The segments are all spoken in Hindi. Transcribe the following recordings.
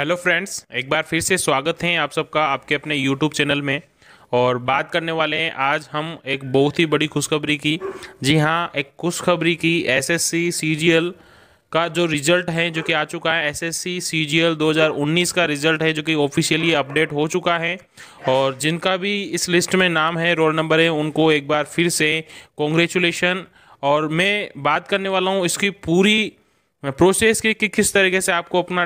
हेलो फ्रेंड्स, एक बार फिर से स्वागत है आप सबका आपके अपने यूट्यूब चैनल में। और बात करने वाले हैं आज हम एक बहुत ही बड़ी खुशखबरी की। जी हाँ एक खुशखबरी की एसएससी सीजीएल का जो रिज़ल्ट है, जो कि आ चुका है। एसएससी सीजीएल 2019 का रिज़ल्ट है, जो कि ऑफिशियली अपडेट हो चुका है। और जिनका भी इस लिस्ट में नाम है रोल नंबर है, उनको एक बार फिर से कॉन्ग्रेचुलेशन और मैं बात करने वाला हूँ, इसकी पूरी प्रोसेस की कि किस तरीके से आपको अपना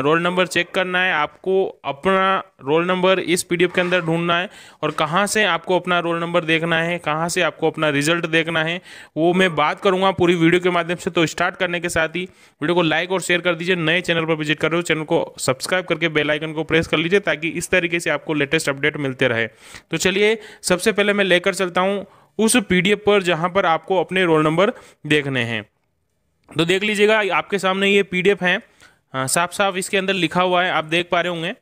रोल नंबर चेक करना है, आपको अपना रोल नंबर इस पीडीएफ के अंदर ढूंढना है और कहाँ से आपको अपना रोल नंबर देखना है, कहाँ से आपको अपना रिज़ल्ट देखना है, वो मैं बात करूँगा पूरी वीडियो के माध्यम से तो स्टार्ट करने के साथ ही वीडियो को लाइक और शेयर कर दीजिए, नए चैनल पर विज़िट कर रहे हो, चैनल को सब्सक्राइब करके बेलाइकन को प्रेस कर लीजिए ताकि इस तरीके से आपको लेटेस्ट अपडेट मिलते रहे। तो चलिए, सबसे पहले मैं लेकर चलता हूँ उस पीडीएफ पर जहाँ पर आपको अपने रोल नंबर देखने हैं। तो देख लीजिएगा आपके सामने ये पीडीएफ है। हाँ, साफ़ साफ़ इसके अंदर लिखा हुआ है आप देख पा रहे होंगे।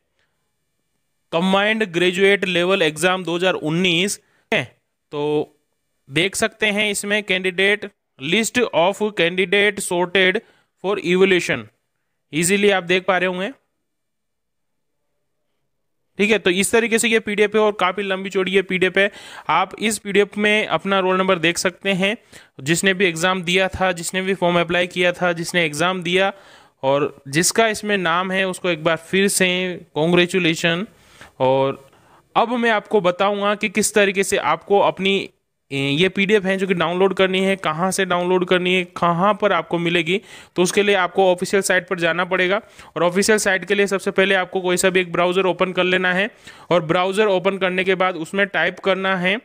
कम्बाइंड ग्रेजुएट लेवल एग्ज़ाम 2019 है? तो देख सकते हैं इसमें candidate list of candidate sorted for evolution easily आप देख पा रहे होंगे। ठीक है? तो इस तरीके से ये पीडीएफ है और काफ़ी लंबी चौड़ी ये पीडीएफ है। आप इस पीडीएफ में अपना रोल नंबर देख सकते हैं। जिसने भी एग्ज़ाम दिया था, जिसने भी फॉर्म अप्लाई किया था, जिसने एग्ज़ाम दिया और जिसका इसमें नाम है, उसको एक बार फिर से कॉन्ग्रेचुलेशन और अब मैं आपको बताऊँगा कि किस तरीके से आपको अपनी ये पीडीएफ है जो कि डाउनलोड करनी है, कहाँ से डाउनलोड करनी है, कहाँ पर आपको मिलेगी तो उसके लिए आपको ऑफिशियल साइट पर जाना पड़ेगा। और ऑफिशियल साइट के लिए सबसे पहले आपको कोई सा भी एक ब्राउज़र ओपन कर लेना है, और ब्राउज़र ओपन करने के बाद उसमें टाइप करना है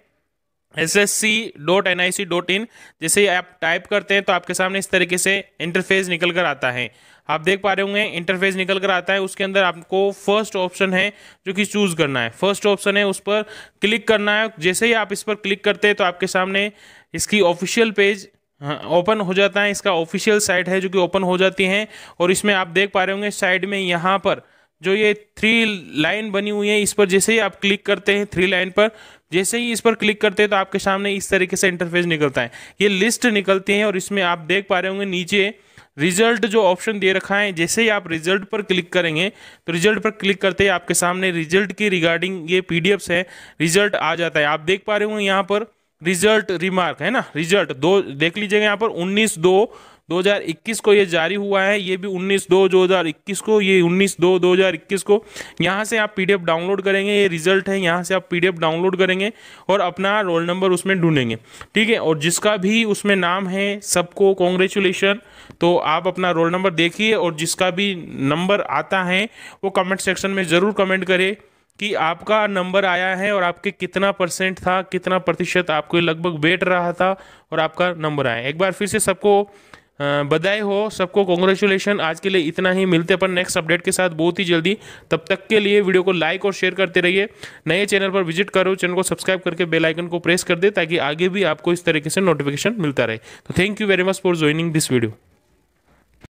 S S C dot N I C dot in जैसे आप टाइप करते हैं तो आपके सामने इस तरीके से इंटरफेस निकल कर आता है। आप देख पा रहे होंगे इंटरफेस निकल कर आता है, उसके अंदर आपको फ़र्स्ट ऑप्शन है जो कि चूज़ करना है। फ़र्स्ट ऑप्शन है, उस पर क्लिक करना है। जैसे ही आप इस पर क्लिक करते हैं तो आपके सामने इसकी ऑफिशियल पेज ओपन हो जाता है। इसका ऑफिशियल साइट है जो कि ओपन हो जाती है। और इसमें आप देख पा रहे होंगे साइड में यहाँ पर जो ये थ्री लाइन बनी हुई है, इस पर जैसे ही आप क्लिक करते हैं थ्री लाइन पर, जैसे ही इस पर क्लिक करते हैं तो आपके सामने इस तरीके से इंटरफेस निकलता है। ये लिस्ट निकलती है और इसमें आप देख पा रहे होंगे, नीचे रिज़ल्ट जो ऑप्शन दे रखा है, जैसे ही आप रिज़ल्ट पर क्लिक करेंगे तो रिज़ल्ट पर क्लिक करते ही आपके सामने रिज़ल्ट की रिगार्डिंग ये पी है रिज़ल्ट आ जाता है। आप देख पा रहे होंगे यहाँ पर रिज़ल्ट रिमार्क है ना रिज़ल्ट दो देख लीजिएगा यहाँ पर, उन्नीस दो 2021 को ये जारी हुआ है, ये भी 19 दो 2021 को, ये 19 दो 2021 को। यहाँ से आप पीडीएफ डाउनलोड करेंगे, ये रिज़ल्ट है, यहाँ से आप पीडीएफ डाउनलोड करेंगे और अपना रोल नंबर उसमें ढूंढेंगे। ठीक है, और जिसका भी उसमें नाम है, सबको कॉन्ग्रेचुलेशन तो आप अपना रोल नंबर देखिए और जिसका भी नंबर आता है, वो कमेंट सेक्शन में ज़रूर कमेंट करें कि आपका नंबर आया है और आपके कितना परसेंट था, कितना प्रतिशत आपको लगभग बैठ रहा था और आपका नंबर आया एक बार फिर से सबको बधाई हो सबको कॉन्ग्रेचुलेशन आज के लिए इतना ही। मिलते अपन नेक्स्ट अपडेट के साथ बहुत ही जल्दी। तब तक के लिए वीडियो को लाइक और शेयर करते रहिए। नए चैनल पर विज़िट करो चैनल को सब्सक्राइब करके बेल आइकन को प्रेस कर दे ताकि आगे भी आपको इस तरीके से नोटिफिकेशन मिलता रहे। तो thank you very much for joining this video